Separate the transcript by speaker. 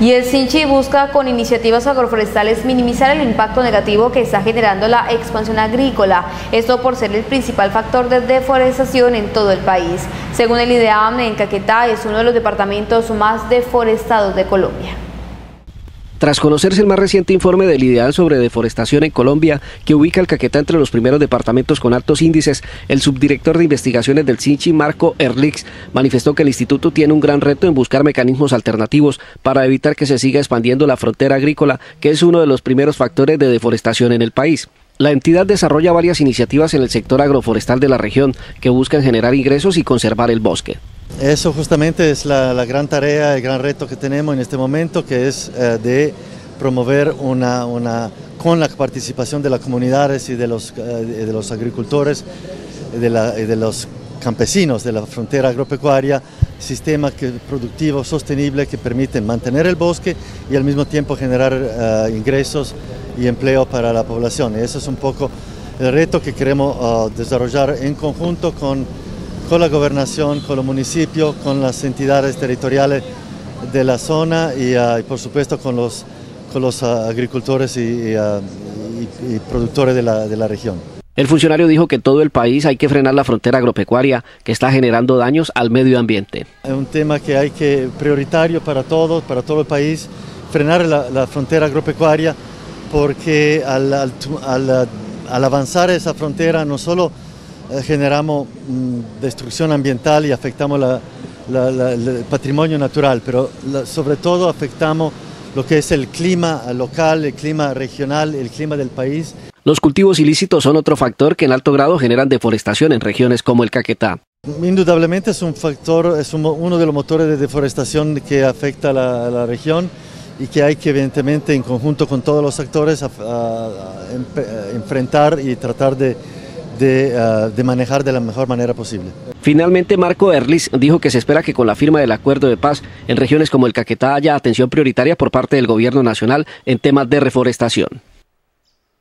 Speaker 1: Y el Sinchi busca con iniciativas agroforestales minimizar el impacto negativo que está generando la expansión agrícola, esto por ser el principal factor de deforestación en todo el país. Según el IDEAM, en Caquetá es uno de los departamentos más deforestados de Colombia.
Speaker 2: Tras conocerse el más reciente informe del IDEAL sobre deforestación en Colombia, que ubica el Caquetá entre los primeros departamentos con altos índices, el subdirector de investigaciones del CINCHI, Marco Erlix, manifestó que el instituto tiene un gran reto en buscar mecanismos alternativos para evitar que se siga expandiendo la frontera agrícola, que es uno de los primeros factores de deforestación en el país. La entidad desarrolla varias iniciativas en el sector agroforestal de la región que buscan generar ingresos y conservar el bosque.
Speaker 3: Eso justamente es la, gran tarea, el gran reto que tenemos en este momento, que es eh, de promover una, con la participación de las comunidades y de los, eh, agricultores, de, de los campesinos de la frontera agropecuaria, sistema que, productivo sostenible que permiten mantener el bosque y al mismo tiempo generar eh, ingresos y empleo para la población. Y eso es un poco el reto que queremos desarrollar en conjunto con con la gobernación, con los municipios, con las entidades territoriales de la zona y, ah, por supuesto con los, con los ah, agricultores y, ah, productores de la, de la región.
Speaker 2: El funcionario dijo que todo el país hay que frenar la frontera agropecuaria que está generando daños al medio ambiente.
Speaker 3: Es un tema que hay que prioritario para todos, para todo el país, frenar la, frontera agropecuaria porque al, al, al avanzar esa frontera no solo generamos mm, destrucción ambiental y afectamos el patrimonio natural, pero sobre todo afectamos lo que es el clima local, el clima regional, el clima del país.
Speaker 2: Los cultivos ilícitos son otro factor que en alto grado generan deforestación en regiones como el Caquetá.
Speaker 3: Indudablemente es un factor, es uno de los motores de deforestación que afecta a la, región y que hay que evidentemente en conjunto con todos los actores enfrentar y tratar de Ah, de, manejar de la mejor manera posible.
Speaker 2: Finalmente, Marco Erlis dijo que se espera que con la firma del acuerdo de paz en regiones como el Caquetá haya atención prioritaria por parte del gobierno nacional en temas de reforestación.